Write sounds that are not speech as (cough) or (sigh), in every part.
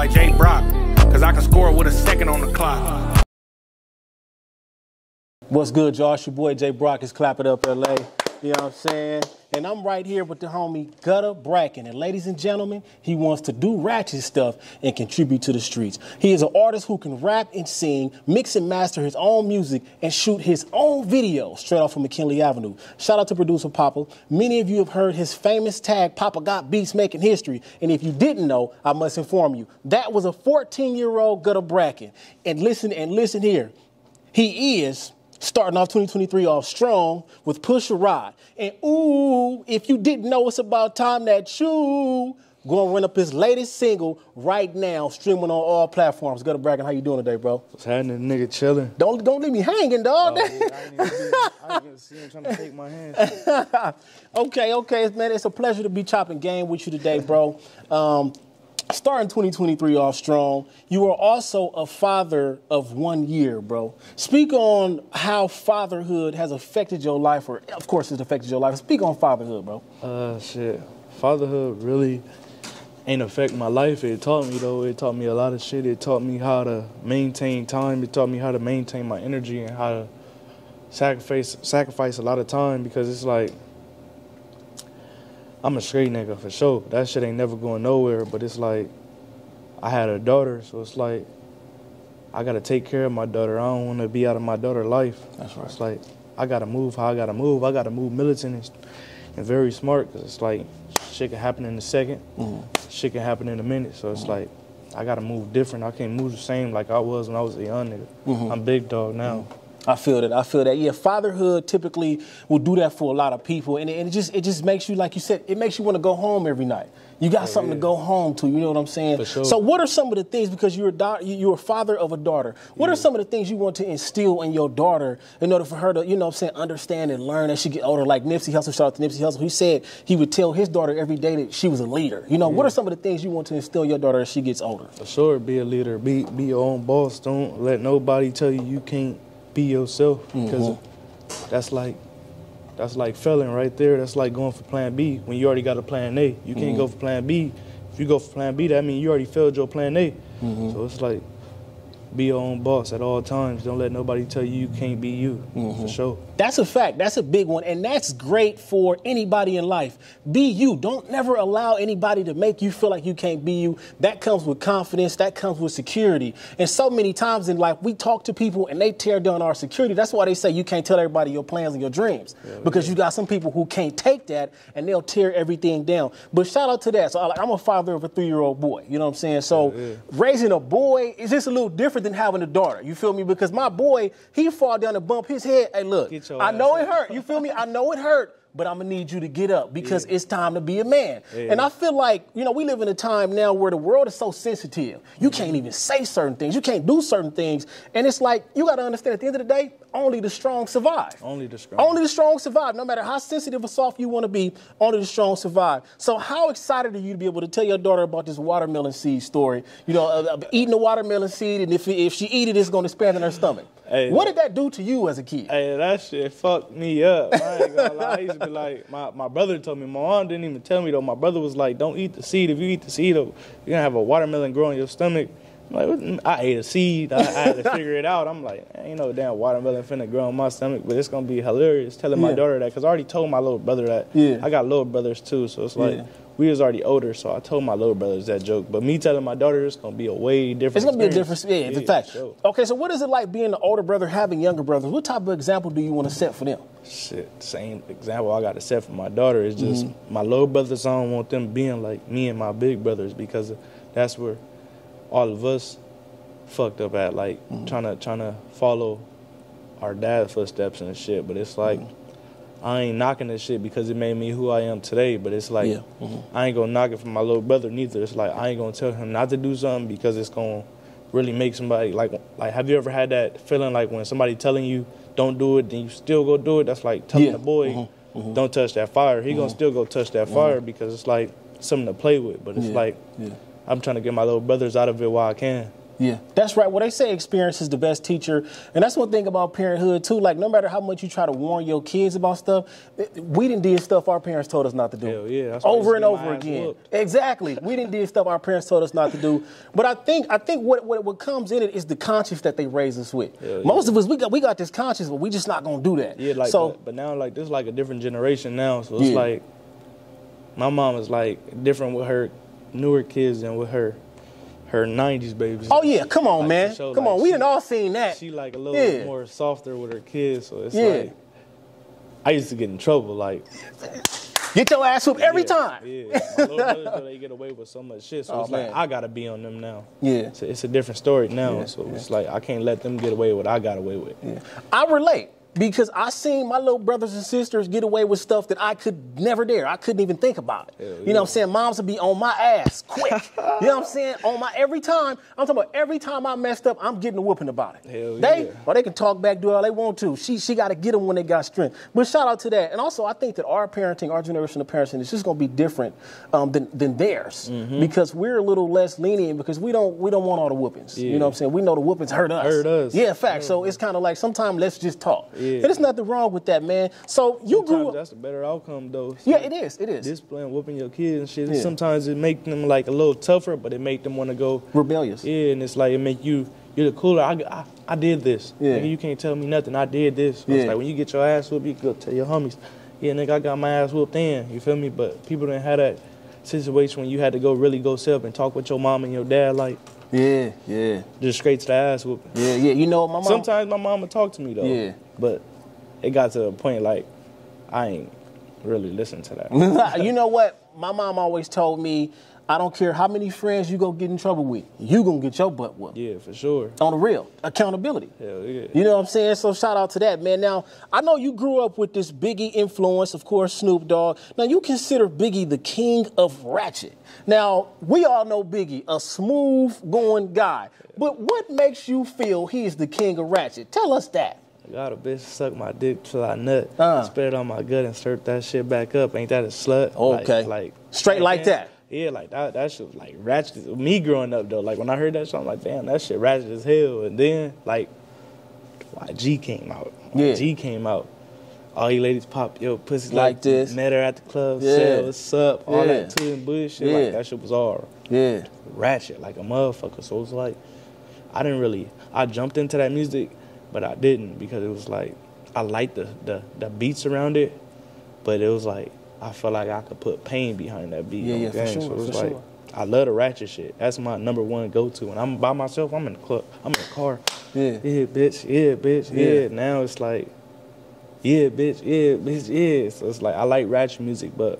like Jay Brock, cause I can score with a second on the clock. What's good, y'all? Your boy Jay Brock is clapping up LA. You know what I'm saying? And I'm right here with the homie Gudda Brvckin. And ladies and gentlemen, he wants to do ratchet stuff and contribute to the streets. He is an artist who can rap and sing, mix and master his own music, and shoot his own video straight off of McKinley Avenue. Shout out to producer Papa. Many of you have heard his famous tag, Papa Got Beats Making History. And if you didn't know, I must inform you, that was a 14-year-old Gudda Brvckin. And listen, and listen here. He is starting off 2023 off strong with Push a Ride. And ooh, if you didn't know, it's about time that you gonna run up his latest single right now, streaming on all platforms. Gudda Brvckin, how you doing today, bro? What's happening, nigga? Chilling. Don't don't leave me hanging, dog. Oh, I didn't even I didn't even see him trying to take my hand. (laughs) okay, okay, man. It's a pleasure to be chopping game with you today, bro. Um, starting 2023 off strong, you are also a father of one year, bro. Speak on how fatherhood has affected your life, or of course, it's affected your life. Speak on fatherhood, bro. Uh, shit. Fatherhood really ain't affect my life. It taught me though. It taught me a lot of shit. It taught me how to maintain time. It taught me how to maintain my energy and how to sacrifice sacrifice a lot of time because it's like I'm a straight nigga for sure. That shit ain't never going nowhere. But it's like I had a daughter, so it's like I gotta take care of my daughter. I don't want to be out of my daughter's life. That's right. It's like I gotta move how I gotta move. I gotta move militant and, and very smart because it's like shit can happen in a 2nd mm-hmm. Shit can happen in a minute. So it's mm-hmm. like I gotta move different. I can't move the same like I was when I was a young nigga. Mm-hmm. I'm big dog now. I feel that. I feel that. Yeah, fatherhood typically will do that for a lot of people, and it, and it just it just makes you like you said, it makes you want to go home every night. You got oh, something to go home to. You know what I'm saying? For sure. So, what are some of the things because you're a you're a father of a daughter? What are some of the things you want to instill in your daughter in order for her to, you know, what I'm saying, understand and learn as she get older? Like Nipsey Hussle, shout out to Nipsey Hussle. He said he would tell his daughter every day that she was a leader. You know, what are some of the things you want to instill in your daughter as she gets older? For sure, be a leader. Be be your own boss. Don't let nobody tell you you can't be yourself because mm-hmm. that's like that's like failing right there. That's like going for Plan B when you already got a Plan A. You can't mm-hmm. go for Plan B. If you go for Plan B, that means you already failed your Plan A. Mm-hmm. So it's like be your own boss at all times. Don't let nobody tell you you can't be you. For sure. That's a fact. That's a big one. And that's great for anybody in life. Be you. Don't never allow anybody to make you feel like you can't be you. That comes with confidence. That comes with security. And so many times in life, we talk to people and they tear down our security. That's why they say you can't tell everybody your plans and your dreams. because you got some people who can't take that and they'll tear everything down. But shout out to that. So I'm a father of a three year old boy. You know what I'm saying? So raising a boy is just a little different than having a daughter. You feel me? Because my boy, he fall down and bump his head. Hey, look, your I know ass it hurt. You feel me? I know it hurt. But I'm gonna need you to get up because it's time to be a man. And I feel like, you know, we live in a time now where the world is so sensitive. You can't even say certain things. You can't do certain things. And it's like, you gotta understand at the end of the day, only the strong survive. Only the strong. Only the strong survive. No matter how sensitive or soft you want to be, only the strong survive. So, how excited are you to be able to tell your daughter about this watermelon seed story? You know, uh, uh, eating a watermelon seed, and if, if she eat it, it's going to expand in her stomach. Hey, what did that do to you as a kid? Hey, that shit fucked me up. I ain't gonna lie. I used to be like, my, my brother told me, my mom didn't even tell me though. My brother was like, don't eat the seed. If you eat the seed, you're gonna have a watermelon grow in your stomach. I'm like, what? I ate a seed. I, I had to figure it out. I'm like, ain't no damn watermelon finna grow in my stomach, but it's gonna be hilarious telling my Yeah. daughter that because I already told my little brother that. Yeah. I got little brothers too, so it's like Yeah. we was already older, so I told my little brothers that joke. But me telling my daughter it's gonna be a way different. It's gonna be a different, yeah, it's a fact. sure. Okay, so what is it like being an older brother, having younger brothers? What type of example do you want to set for them? Shit, same example I got to set for my daughter is just Mm-hmm. my little brothers. I don't want them being like me and my big brothers because that's where all of us fucked up at, like Mm-hmm. trying to trying to follow our dad's footsteps and shit. But it's like Mm-hmm. I ain't knocking this shit because it made me who I am today. But it's like Yeah. Mm-hmm. I ain't gonna knock it for my little brother neither. It's like I ain't gonna tell him not to do something because it's gonna really make somebody like like. Have you ever had that feeling like when somebody telling you don't do it, then you still go do it? That's like telling Yeah. the boy mm-hmm. Mm-hmm. don't touch that fire. He gonna mm-hmm. still go touch that fire because it's like something to play with. But it's Yeah. like Yeah. I'm trying to get my little brothers out of it while I can. Yeah, that's right. Well, they say experience is the best teacher, and that's one thing about parenthood too. Like, no matter how much you try to warn your kids about stuff, we didn't do stuff our parents told us not to do. Hell yeah, that's why I used over and over again. whooped. Exactly, we didn't do stuff our parents told us not to do. But I think I think what what, what comes in it is the conscience that they raise us with. Hell yeah. Most of us we got we got this conscience, but we just not gonna do that. Yeah, like so. but, but now like this is like a different generation now. So it's Yeah. like my mom is like different with her newer kids than with her her nineties babies. Oh yeah, come on, Like, man, sure, come like, on. We done all seen that. She like a little Yeah. more softer with her kids, so it's Yeah. like I used to get in trouble like Get your ass whooped every yeah, time. Yeah, my little brothers they get away with so much shit, so Oh, it's man. like I gotta be on them now. Yeah. it's a, it's a different story now, Yeah, so it's like I can't let them get away with what I got away with. I relate because I seen my little brothers and sisters get away with stuff that I could never dare. I couldn't even think about it. Hell You know what I'm saying? Moms would be on my ass quick. (laughs) you know what I'm saying? On my every time. I'm talking about every time I messed up, I'm getting a whooping about it. Hell they yeah. or they can talk back, do all they want to. She she got to get them when they got strength. But shout out to that. And also, I think that our parenting, our generation of parenting, is just going to be different um, than than theirs Mm-hmm. because we're a little less lenient because we don't we don't want all the whoopings. You know what I'm saying? We know the whoopings hurt us. Hurt us. Yeah, fact. So it's kind of like sometimes let's just talk. Yeah. And there's nothing wrong with that, man. So you grew Sometimes up. that's a better outcome though. Yeah, it is. It is. discipline, whooping your kids and shit. Yeah. Sometimes it make them like a little tougher, but it make them want to go. Rebellious. Yeah, and it's like it make you you're the cooler. I, I, I did this. Yeah. Nigga, you can't tell me nothing. I did this. So Yeah. It's like when you get your ass whooped, you go tell your homies, yeah, nigga, I got my ass whooped in. You feel me? But people didn't have that situation when you had to go really go sit up and talk with your mom and your dad, like Yeah, yeah, just straight to the ass whooping. yeah, yeah. You know, my mom. Sometimes my mom would talk to me though. Yeah. But it got to a point like I ain't really listen to that. (laughs) you know what? My mom always told me, I don't care how many friends you go get in trouble with, you gonna get your butt whooped. yeah, for sure. On the real, accountability. Hell yeah. You know what I'm saying? So shout out to that, man. Now, I know you grew up with this Biggie influence, of course, Snoop Dogg. Now, you consider Biggie the king of ratchet. Now, we all know Biggie, a smooth going guy. But what makes you feel he's the king of ratchet? Tell us that. Got a bitch suck my dick till I nut, Uh. spit it on my gut and stir that shit back up. Ain't that a slut? Okay. Like, like Straight like that. Yeah, like that. That shit was like ratchet. Me growing up though, like when I heard that song, I'm like, damn, that shit ratchet as hell. And then like, YG came out. Yeah. YG came out. All you ladies pop yo pussy Like like, this. Met her at the club. Yeah. Yeah. what's up? All Yeah. that and bullshit. Yeah. Like that shit was all Yeah. ratchet like a motherfucker. So it was like I didn't really I jumped into that music, but I didn't because it was like I liked the the, the beats around it, but it was like I felt like I could put pain behind that beat. Yeah, yeah, for sure, So it was for like sure. I love the ratchet shit. That's my number one go to. When I'm by myself, I'm in the club, I'm in the car. Yeah. Yeah, bitch, yeah, bitch, Yeah. yeah. Now it's like, yeah, bitch, yeah, bitch, yeah. So it's like I like ratchet music, but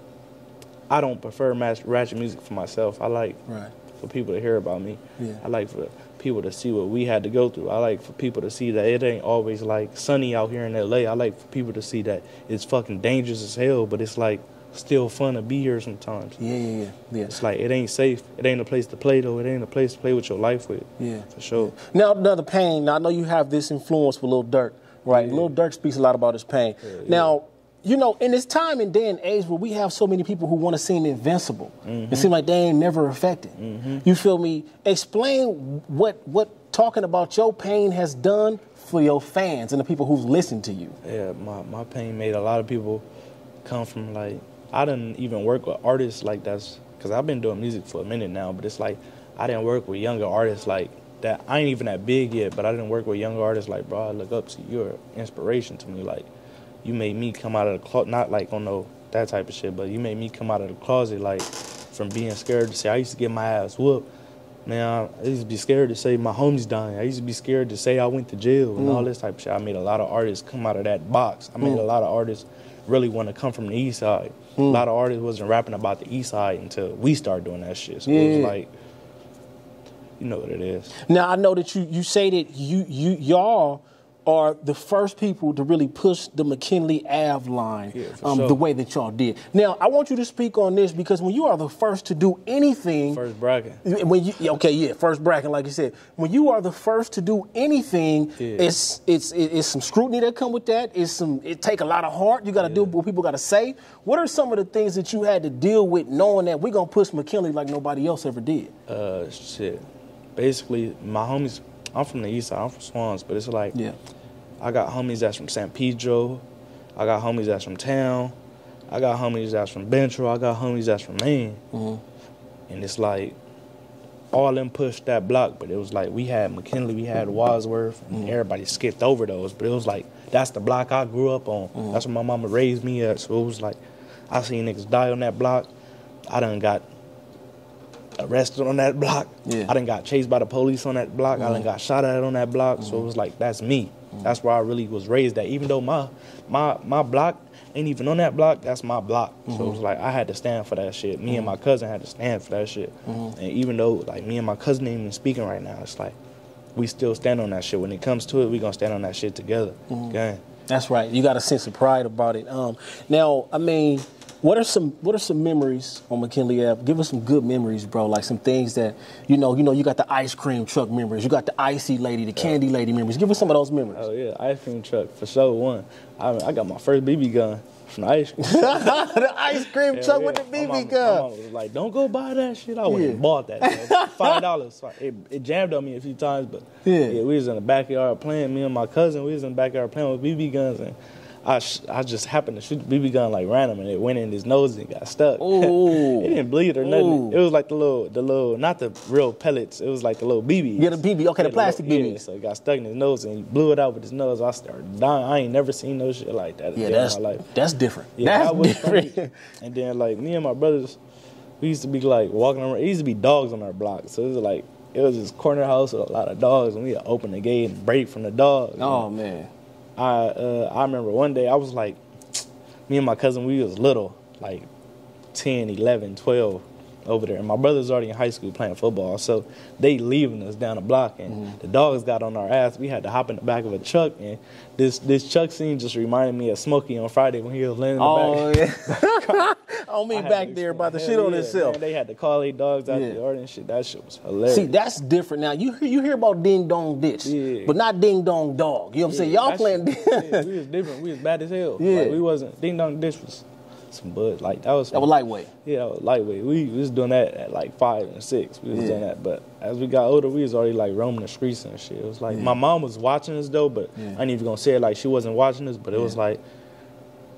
I don't prefer ratchet music for myself. I like Right. for people to hear about me. Yeah. I like for people to see what we had to go through. I like for people to see that it ain't always like sunny out here in LA. I like for people to see that it's fucking dangerous as hell, but it's like still fun to be here sometimes. Yeah, yeah, yeah. Yeah. It's like it ain't safe. It ain't a place to play though. It ain't a place to play with your life with. Yeah. For sure. Now, another pain. Now, I know you have this influence with Lil Durk, right? Yeah. Lil Durk speaks a lot about his pain. yeah. Now, you know, in this time and day and age where we have so many people who want to seem invincible, Mm-hmm. it seems like they ain't never affected. You feel me? Explain what what talking about your pain has done for your fans and the people who've listened to you. Yeah, my, my pain made a lot of people come from like I didn't even work with artists like that's because I've been doing music for a minute now, but it's like I didn't work with younger artists like that. I ain't even that big yet, but I didn't work with younger artists like bro. I look up to you. You're inspiration to me. Like you made me come out of the closet, not like on no that type of shit, but you made me come out of the closet like from being scared to say I used to get my ass whooped. Man, I used to be scared to say my homies dying. I used to be scared to say I went to jail and all mm. this type of shit. I made a lot of artists come out of that box. I made a mm. lot of artists really want to come from the east side. A mm. lot of artists wasn't rapping about the east side until we started doing that shit. So it was like, you know what it is. Now I know that you you say that you you y'all are the first people to really push the McKinley Ave line Yeah, um, sure. the way that y'all did. Now I want you to speak on this because when you are the first to do anything, First bracket. when you okay yeah first bracket like you said when you are the first to do anything Yeah. it's it's it's some scrutiny that come with that it's some it take a lot of heart you got to do what people got to say what are some of the things that you had to deal with knowing that we're gonna push McKinley like nobody else ever did Uh, shit. basically my homies. I'm from the east side. I'm from Swans, but it's like Yeah. I got homies that's from San Pedro. I got homies that's from town. I got homies that's from Bentro. I got homies that's from Maine. Mhm. And it's like all them pushed that block, but it was like we had McKinley, we had Wadsworth, and everybody skipped over those. But it was like that's the block I grew up on. That's where my mama raised me at. So it was like I seen niggas die on that block. I done got arrested on that block. Yeah. I done got chased by the police on that block. I done mm-hmm. got shot at on that block. So it mm-hmm. was like that's me. Mm-hmm. That's where I really was raised at. Even though my my my block ain't even on that block, that's my block. So it was like I had to stand for that shit. Me and my cousin had to stand for that shit. And even though like me and my cousin ain't even speaking right now, it's like we still stand on that shit. When it comes to it, we gonna stand on that shit together. Gang. That's right. You got a sense of pride about it. Um, now, I mean, what are some what are some memories on McKinley Ave? Give us some good memories, bro. Like some things that you know. You know, you got the ice cream truck memories. You got the icy lady, the candy lady memories. Give us some of those memories. Oh yeah, ice cream truck for sure. One, I I got my first BB gun from the ice cream. (laughs) the ice cream truck yeah. with the My BB My gun. mama was like, "Don't go buy that shit." I went Yeah. and bought that. (laughs) Five dollars. It, it jammed on me a few times, but Yeah. we was in the backyard playing. Me and my cousin, we was in the backyard playing with BB guns, and I sh- I just happened to shoot the BB gun like random, and it went in his nose and got stuck. (laughs) Ooh. it didn't bleed or nothing. Ooh. It was like the little, the little, not the real pellets. It was like the little BBs. Yeah, the BB. Okay, the plastic little- BBs. Yeah, so it got stuck in his nose, and he blew it out with his nose. I started dying. I ain't never seen no shit like that Yeah, in that's my life. that's different. Yeah, that's that was different. funny. And then like me and my brothers, we used to be like walking around. It used to be dogs on our block, so it was like it was this corner house with a lot of dogs, and we would open the gate and break from the dogs. oh man. I uh, I remember one day I was like, me and my cousin we was little, like 10, 11, 12 over there. And my brother's already in high school playing football, so they leaving us down the block, and Mm-hmm. the dogs got on our ass. We had to hop in the back of a truck, and this this truck scene just reminded me of Smokey on Friday when he was laying in the Oh back. yeah. (laughs) (laughs) Mean back there about to shit on yeah, himself. Man, they had to call their dogs out Yeah. the yard and shit. That shit was hilarious. See, that's different. Now you hear, you hear about ding dong ditch, Yeah. but not ding dong dog. You know what I'm saying? Y'all playing. shit- yeah, we was different. We was bad as hell. Yeah. Like, we wasn't. Ding Dong Dish was some bud. Like that was. that was lightweight. Yeah, that was lightweight. We was doing that at like five and six. We was Yeah. doing that, but as we got older, we was already like roaming the streets and shit. It was like my mom was watching us though, but Yeah. I ain't even gonna say it like she wasn't watching us. But it was like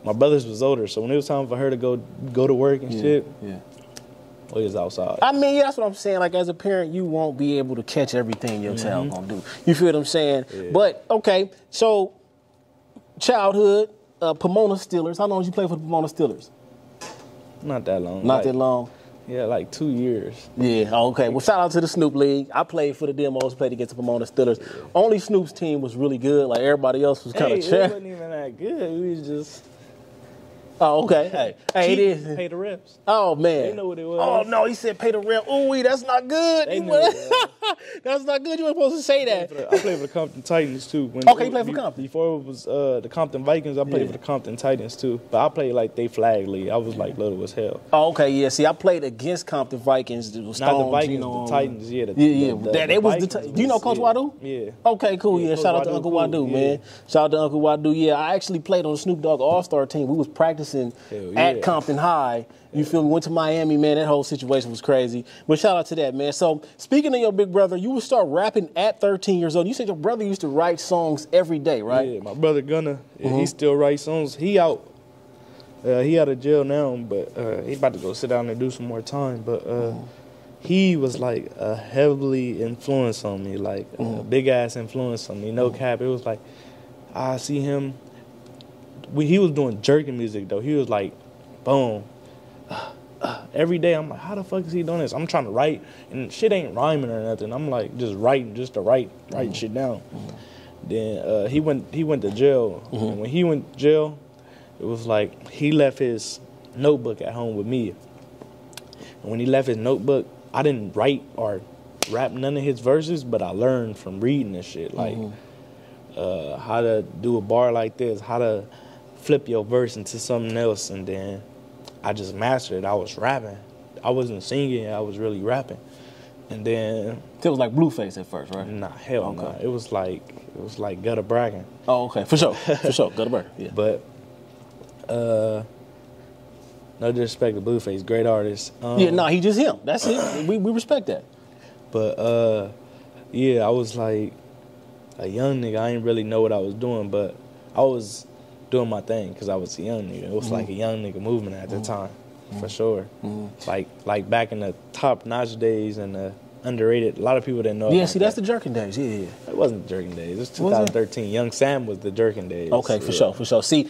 my brothers was older, so when it was time for her to go go to work and shit, yeah. we was outside. I mean, yeah, that's what I'm saying. Like as a parent, you won't be able to catch everything your child Mm-hmm. gonna do. You feel what I'm saying? But okay, so childhood, uh, Pomona Steelers. How long did you play for the Pomona Steelers? Not that long. Not like, that long. Yeah, like two years. Yeah, okay. Well, shout out to the Snoop League. I played for the Demos, played against the Pomona Steelers. Only Snoop's team was really good. Like everybody else was kind Hey, of it (laughs) wasn't even that good. We was just Oh, okay. Hey, hey, it is. Pay the reps. Oh man. They know what it was. Oh no, he said pay the rent. Ooh, that's not good. They You knew went- it (laughs) that's not good. You weren't supposed to say that. I played for the Compton Titans too. When Okay, you played for Compton. Before it was uh, the Compton Vikings, I played Yeah. for the Compton Titans too. But I played like they flag league. I was like little as hell. Oh, okay, yeah. See, I played against Compton Vikings. It was Not the Vikings, the Titans. Yeah, the, Yeah, yeah. The, the, that, the it was the. Ti- Do you know Coach yeah. Wadu? Yeah. Okay, cool. Yeah, Yeah, shout out to Uncle cool, Wadu, yeah. man. Shout out to Uncle Wadu. Yeah, I actually played on the Snoop Dogg All Star team. We was practicing Hell at. Compton High. You feel me? Went to Miami, man. That whole situation was crazy. But shout out to that, man. So speaking of your big brother, you would start rapping at 13 years old. You said your brother used to write songs every day, right? Yeah, my brother Gunner, Mm-hmm. he still writes songs. He out. Uh, he out of jail now, but uh, he about to go sit down and do some more time. But uh, Mm-hmm. he was like a heavily influence on me, like Mm-hmm. a big ass influence on me. No cap. It was like I see him. We, he was doing jerking music though. He was like, boom. Every day I'm like, how the fuck is he doing this? I'm trying to write and shit ain't rhyming or nothing. I'm like just writing just to write, write shit down. Then uh, he went he went to jail. And when he went to jail, it was like he left his notebook at home with me. And when he left his notebook, I didn't write or rap none of his verses, but I learned from reading this shit, like uh, how to do a bar like this, how to flip your verse into something else, and then I just mastered it. I was rapping. I wasn't singing. I was really rapping. And then It was like Blueface at first, right? Nah, hell Okay. no. It was like it was like Gudda Brvckin. Oh, okay. For sure. For sure. To burn. Yeah. But uh no disrespect to Blueface, great artist. Um, yeah, no, he just him. That's it. We, we respect that. But uh Yeah, I was like a young nigga. I didn't really know what I was doing, but I was doing my thing because I was a young nigga. It was like a young nigga movement at the time, for sure. Like like back in the top notch days and the underrated. A lot of people didn't know. Yeah, see, that's the that. jerking days. Yeah, yeah. It wasn't the jerking days. It was Was it? 2013. Young Sam was the jerking days. Okay, for Yeah. sure, for sure. See,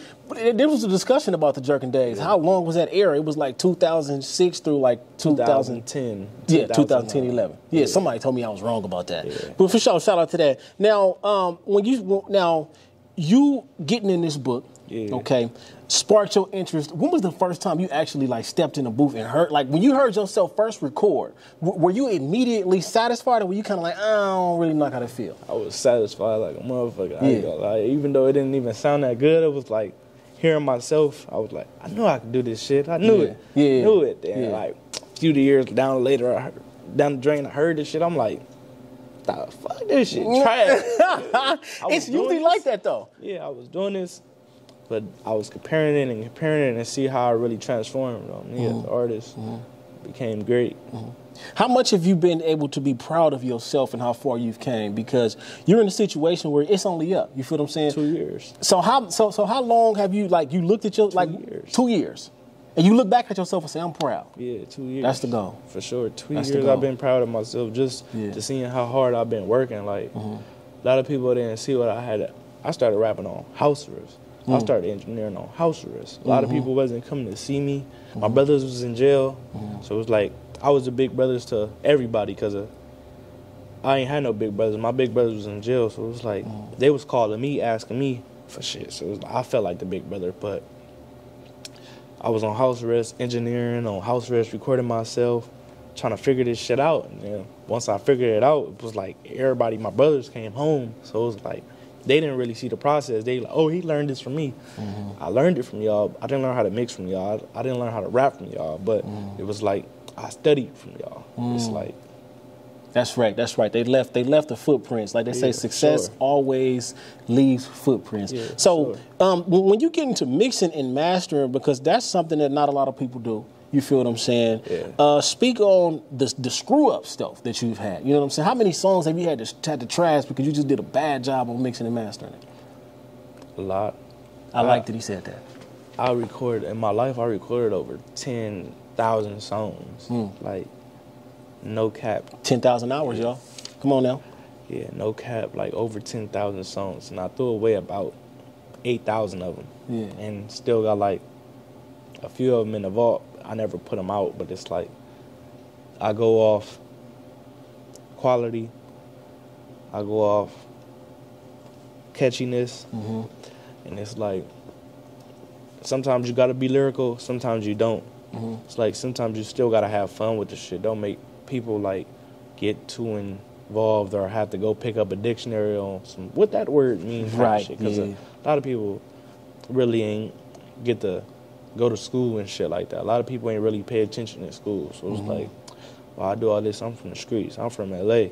there was a discussion about the jerking days. How long was that era? It was like 2006 through like 2000. 2010. Yeah, 2010, 2009. 11. Yeah, somebody told me I was wrong about that. Yeah. But for sure, shout out to that. Now, um, when you now you getting in this book, Yeah. okay, sparked your interest. When was the first time you actually like stepped in a booth and heard like when you heard yourself first record? W- were you immediately satisfied, or were you kind of like, I don't really know how to feel? I was satisfied like a motherfucker. I ain't Yeah. gonna lie. Even though it didn't even sound that good, it was like hearing myself. I was like, I knew I could do this shit. I knew Yeah. it. Yeah. Knew it. And Yeah. like a few years down later, I heard, down the drain, I heard this shit. I'm like, the fuck this shit (laughs) trash. It's usually this. like that though. yeah, I was doing this, but I was comparing it and comparing it and see how I really transformed on me Mm-hmm. as an artist. Became great. How much have you been able to be proud of yourself and how far you've came? Because you're in a situation where it's only up. You feel what I'm saying? Two years. So how so so how long have you like you looked at your like years. two years, and you look back at yourself and say I'm proud. Yeah, two years. That's the goal. For sure. Two That's years. I've been proud of myself just Yeah. Mm-hmm. to seeing how hard I've been working. Like a lot of people didn't see what I had. I started rapping on house arrest. I started engineering on house arrest. A lot Mm-hmm. of people wasn't coming to see me. My brothers was in jail, Mm-hmm. so it was like I was the big brothers to everybody because I ain't had no big brothers. My big brothers was in jail, so it was like Mm. they was calling me, asking me for shit. So it was, I felt like the big brother, but I was on house arrest, engineering on house arrest, recording myself, trying to figure this shit out. And then once I figured it out, it was like everybody, my brothers came home, so it was like they didn't really see the process. They like, oh, he learned this from me. Mm-hmm. I learned it from y'all. I didn't learn how to mix from y'all. I, I didn't learn how to rap from y'all, but mm-hmm. it was like I studied from y'all. It's mm-hmm. like That's right. That's right. They left. They left the footprints. Like they say, success sure. always leaves footprints. Yeah, so sure. um, when you get into mixing and mastering, because that's something that not a lot of people do. You feel what I'm saying? Yeah. Uh, speak on the the screw up stuff that you've had. You know what I'm saying? How many songs have you had to had to trash because you just did a bad job on mixing and mastering it? a lot. I like that he said that. I recorded in my life. I recorded over ten thousand songs. Like no cap. Ten thousand hours, y'all. Come on now. Yeah, no cap. Like over ten thousand songs, and I threw away about eight thousand of them. Yeah. And still got like a few of them in the vault. I never put them out, but it's like I go off quality. I go off catchiness, mm-hmm. and it's like sometimes you gotta be lyrical, sometimes you don't. Mm-hmm. It's like sometimes you still gotta have fun with the shit. Don't make people like get too involved or have to go pick up a dictionary on some what that word means. Right, Because yeah. a lot of people really ain't get to go to school and shit like that. A lot of people ain't really pay attention in school. So Mm-hmm. it's like, well, I do all this. I'm from the streets. I'm from LA.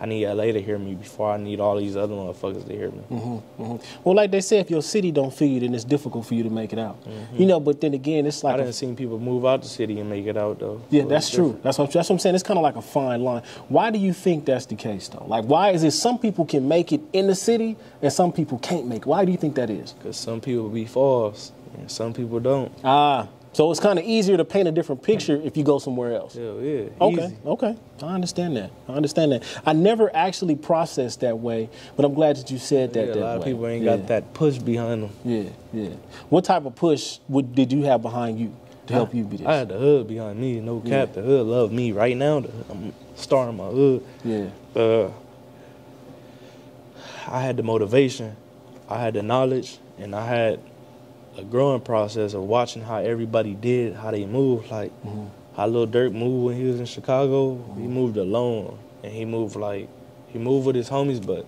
I need LA to hear me before I need all these other motherfuckers to hear me. Mm-hmm. Well, like they say, if your city don't feel you, then it's difficult for you to make it out. You know, but then again, it's like a didn't seen people move out the city and make it out though. Yeah, So that's true. That's what, that's what I'm saying. It's kind of like a fine line. Why do you think that's the case, though? Like, why is it some people can make it in the city and some people can't make it? Why do you think that is? Cause some people be false and some people don't. Ah, so it's kind of easier to paint a different picture if you go somewhere else. Hell yeah. Okay, Easy. okay. I understand that. I understand that. I never actually processed that way, but I'm glad that you said that Yeah, a that lot of people ain't Yeah. got that push behind them. Yeah, yeah. What type of push would, did you have behind you to help you be this? I had the hood behind me, no cap. The hood love me right now. The, I'm starting my hood. yeah. uh, I had the motivation, I had the knowledge, and I had a growing process of watching how everybody did, how they moved. Like mm-hmm. how Lil Durk moved when he was in Chicago. He mm-hmm. moved alone, and he moved like he moved with his homies, but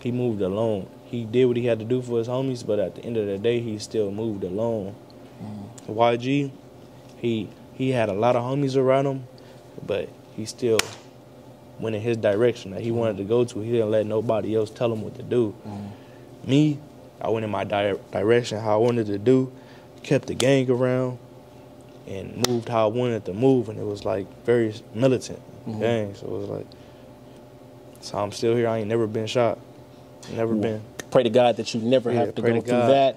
he moved alone. He did what he had to do for his homies, but at the end of the day, he still moved alone. Mm-hmm. YG, he he had a lot of homies around him, but he still went in his direction that he wanted to go to. He didn't let nobody else tell him what to do. Me, I went in my di- direction how I wanted to do, kept the gang around, and moved how I wanted to move, and it was like very militant mm-hmm. gang. So it was like So I'm still here. I ain't never been shot. Never been. Pray to God that you never Yeah, have to go to through God. that.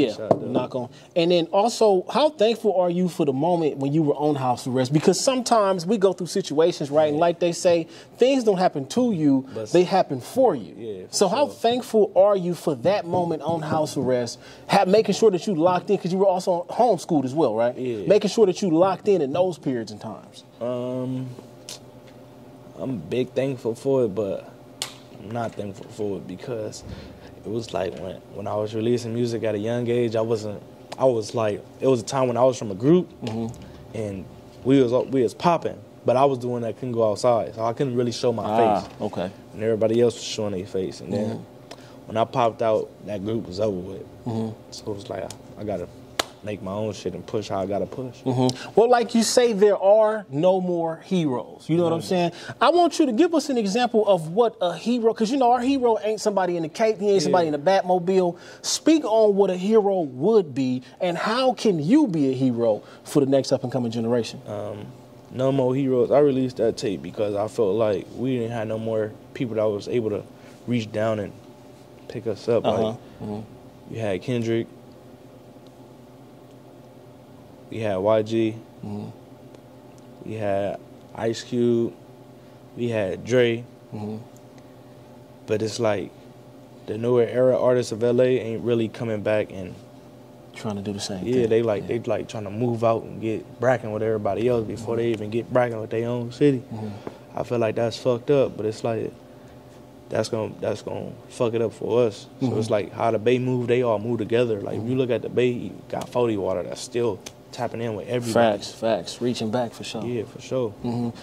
Yeah, shot, knock on. And then also, how thankful are you for the moment when you were on house arrest? Because sometimes we go through situations, right? And like they say, things don't happen to you; But- they happen for you. Yeah, so, how sure. thankful are you for that moment on house arrest? Making sure that you locked in because you were also homeschooled as well, right? Yeah. Making sure that you locked in in those periods and times. Um, I'm big thankful for it, but I'm not thankful for it because it was like when when I was releasing music at a young age, I wasn't. I was like, it was a time when I was from a group, mm-hmm. and we was we was popping, but I was doing that couldn't go outside, so I couldn't really show my ah, face, Ah, okay. and everybody else was showing their face. And then mm-hmm. when I popped out, that group was over with. Mm-hmm. So it was like I, I gotta make my own shit and push how I gotta push. Mm-hmm. Well, like you say, there are no more heroes. You know what I'm mm-hmm. saying? I want you to give us an example of what a hero, because you know our hero ain't somebody in the cape, he ain't somebody in the Batmobile. Speak on what a hero would be, and how can you be a hero for the next up and coming generation? Um, no More Heroes. I released that tape because I felt like we didn't have no more people that was able to reach down and pick us up. Uh-huh. Like you had Kendrick, we had YG, Mm-hmm. we had Ice Cube, we had Dre. Mm-hmm. But it's like the newer era artists of LA ain't really coming back and Trying to do the same yeah, thing. they like they like trying to move out and get bracking with everybody else before they even get bracking with their own city. I feel like that's fucked up, but it's like that's gonna that's gonna fuck it up for us. So it's like how the Bay move, they all move together. Like if you look at the Bay, you got Forty Water that's still tapping in with everybody. Facts, facts, reaching back for sure. Yeah, for sure.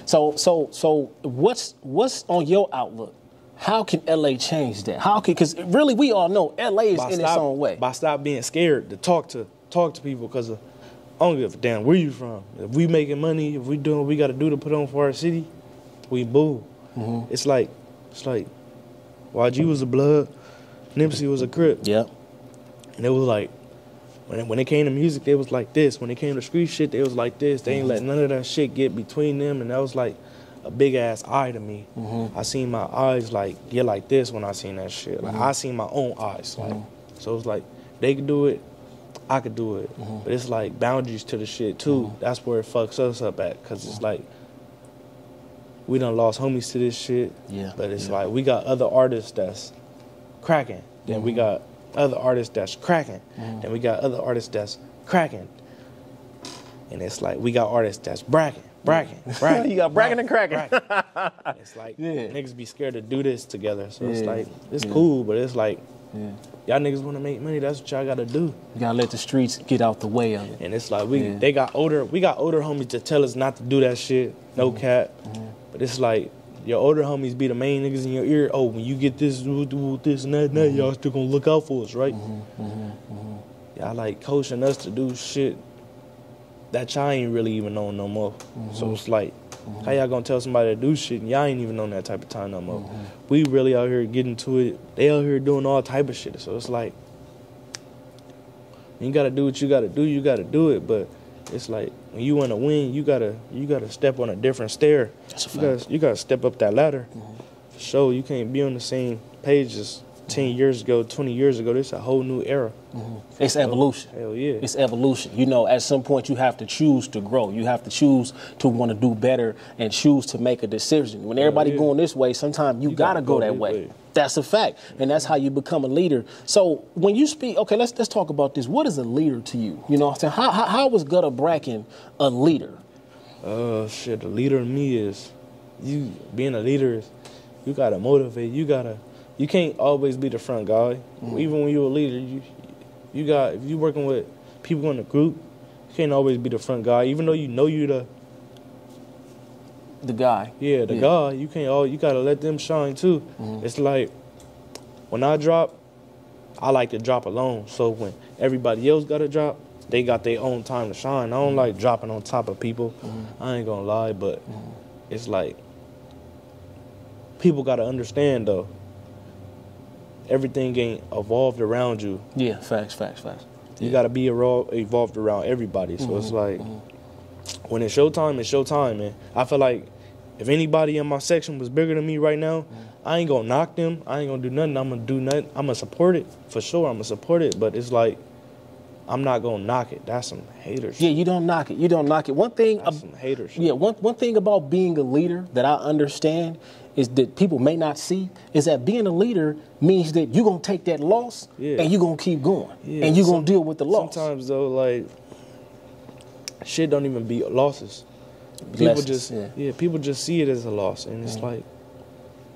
So, so, so, what's what's on your outlook? How can LA change that? How can because really we all know LA is By in stop, its own way. By stop being scared to talk to talk to people because I don't give a damn where you from. If we making money, if we doing what we got to do to put on for our city, we boo. Mm-hmm. It's like it's like YG was a blood, Nipsey was a crip, Yep. and it was like when it, when it came to music, they was like this. When it came to street shit, they was like this. They ain't let mm-hmm. none of that shit get between them, and that was like a big ass eye to me. Mm-hmm. I seen my eyes like get like this when I seen that shit. Like I mm-hmm. seen my own eyes. Like so, it's like they could do it, I could do it. But it's like boundaries to the shit too. That's where it fucks us up at, cause it's like we done lost homies to this shit. Yeah, But it's yeah. like we got other artists that's cracking. Then we got other artists that's cracking. Then we got other artists that's cracking. And it's like we got artists that's bracking, bracking, bracking. (laughs) You got bragging and cracking. (laughs) it's like Yeah. niggas be scared to do this together. So it's like it's Yeah. cool, but it's like Yeah. y'all niggas want to make money. That's what y'all got to do. You gotta let the streets get out the way of it. And it's like we Yeah. they got older we got older homies to tell us not to do that shit. No Mm-hmm. cap. But it's like your older homies be the main niggas in your ear. Oh, when you get this, this and that, and that, Mm-hmm. y'all still gonna look out for us, right? Y'all like coaching us to do shit that y'all ain't really even on no more. Mm-hmm. So it's like, how y'all gonna tell somebody to do shit and y'all ain't even on that type of time no more? Mm-hmm. We really out here getting to it. They out here doing all type of shit. So it's like, you gotta do what you gotta do. You gotta do it, but it's like when you wanna win, you gotta you gotta step on a different stair. That's a you fact. Mm-hmm. gotta you gotta step up that ladder. For sure, you can't be on the same page as ten years ago, twenty years ago. This is a whole new era. It's evolution. Hell yeah. It's evolution. You know, at some point you have to choose to grow. You have to choose to want to do better and choose to make a decision. When everybody yeah. going this way, sometimes you, You gotta, gotta go go that way. way. That's a fact, and that's how you become a leader. So when you speak, okay, let's let's talk about this. What is a leader to you? You know, I'm saying how how, how was Gudda Brvckin a leader? Uh, shit. The leader in me is you. Being a leader is you gotta motivate. You gotta. You can't always be the front guy. Mm. Even when you're a leader, you you got if you're working with people in the group, you can't always be the front guy. Even though you know you're the The guy. yeah the Yeah. guy, you can't. all You gotta let them shine too. Mm-hmm. It's like when I drop, I like to drop alone. So when everybody else got to drop, they got their own time to shine. I don't mm-hmm. like dropping on top of people. Mm-hmm. I ain't gonna lie, but it's like people gotta understand though. Everything ain't evolved around you. Yeah, facts, facts, facts. You Yeah. gotta be evolved around everybody. So it's mm-hmm, like mm-hmm. when it's showtime, it's showtime, man. I feel like If anybody in my section was bigger than me right now, mm-hmm. I ain't gonna knock them. I ain't gonna do nothing. I'm gonna do nothing. I'm gonna support it for sure. I'm gonna support it. But it's like, I'm not gonna knock it. That's some haters. Yeah, you don't knock it. You don't knock it. One thing, That's some haters. yeah, one one thing about being a leader that I understand is that people may not see is that being a leader means that you're gonna take that loss Yeah. and you're gonna keep going Yeah, and you're gonna deal with the loss. Sometimes though, like shit don't even be losses. People Lessons, just yeah. yeah. people just see it as a loss, and it's like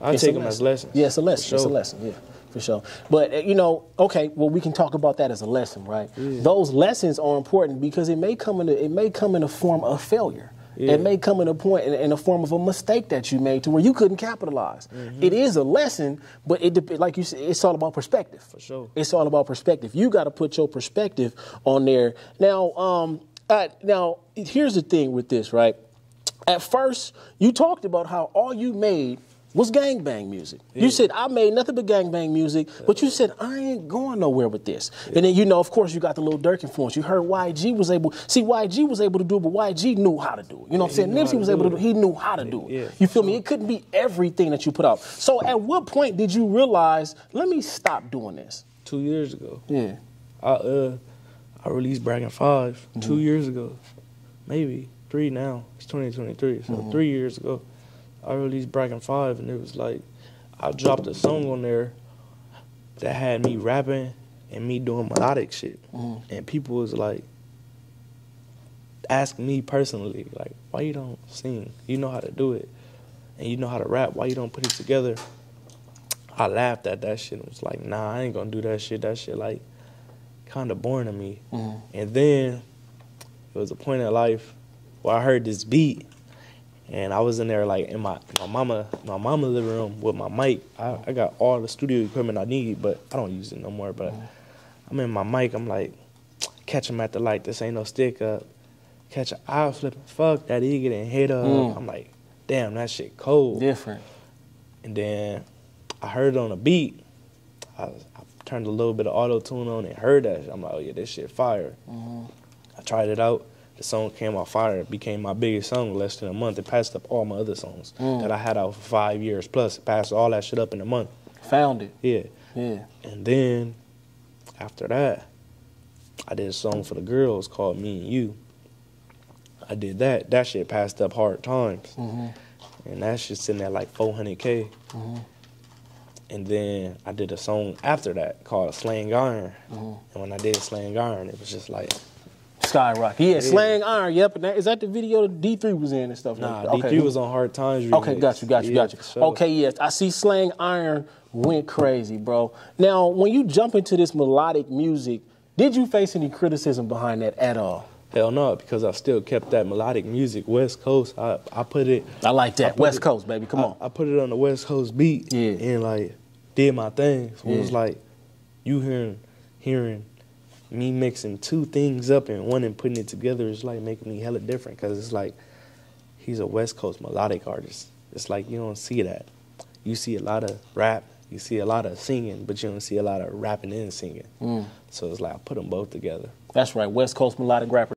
I It's take them as lesson. lessons. Yeah, it's a lesson. It's a lesson. Yeah, for sure. But uh, you know, okay, well, we can talk about that as a lesson, right? Those lessons are important because it may come in a, it may come in a form of failure. Yeah. It may come in a point in, in a form of a mistake that you made to where you couldn't capitalize. Mm-hmm. It is a lesson, but it like you said, it's all about perspective. For sure. It's all about perspective. You got to put your perspective on there. Now, um, now here's the thing with this, right? At first, you talked about how all you made was gangbang music. You said I made nothing but gangbang music, but you said I ain't going nowhere with this. And then you know, of course, you got the Lil Durk influence. You heard YG was able. See, YG was able to do it, but YG knew how to do it. You know what I'm saying? Nipsey was able to do. it. He knew how to do it. Yeah, you feel me? It couldn't be everything that you put out. So, at what point did you realize? Let me stop doing this. Two years ago, Yeah. I uh I released Bragging 5 Mm-hmm. two years ago, maybe three now. It's 2023, so Mm-hmm. three years ago, I released Bragging Five, and it was like I dropped a song on there that had me rapping and me doing melodic shit, Mm-hmm. and people was like asking me personally, like, why you don't sing? You know how to do it, and you know how to rap. Why you don't put it together? I laughed at that shit and was like, nah, I ain't gonna do that shit. That shit like kind of boring to me. And then it was a point in life where I heard this beat, and I was in there like in my my mama my mama living room with my mic. I, I got all the studio equipment I need, but I don't use it no more. But I'm in my mic. I'm like, catch him at the light. This ain't no stick up. Catch an eye flipping. Fuck that. He getting hit up. Mm. I'm like, damn, that shit cold. Different. And then I heard it on a beat. I, I turned a little bit of auto tune on and heard that. I'm like, oh yeah, this shit fire. I tried it out. The song came out fire. It became my biggest song in less than a month. It passed up all my other songs that I had out for five years plus. It passed all that shit up in a month. Found it. Yeah. Yeah. And then after that, I did a song for the girls called Me and You. I did that. That shit passed up hard times. Mm-hmm. And that shit sitting at like 400K. And then I did a song after that called Slang Iron. Mm-hmm. And when I did Slang Iron, it was just like, Skyrocket. Yeah, Slang Iron. Yep. And that, is that the video that D3 was in and stuff? nah, like that? D3 was on Hard Times. Okay, got you, got you, Yeah, got you. sure. Okay, yes, I see Slang Iron went crazy, bro. Now, when you jump into this melodic music, did you face any criticism behind that at all? Hell no, because I still kept that melodic music, West Coast. I, I put it I like that. put West it- Coast, baby. Come I, on. I put it on the West Coast beat Yeah. and like did my thing. So it was like you hearing hearing me mixing two things up and one and putting it together is like making me hella different because it's like he's a West Coast melodic artist. It's like you don't see that. You see a lot of rap, you see a lot of singing, but you don't see a lot of rapping and singing. Mm. So it's like I put them both together. That's right. West Coast melodic rapper.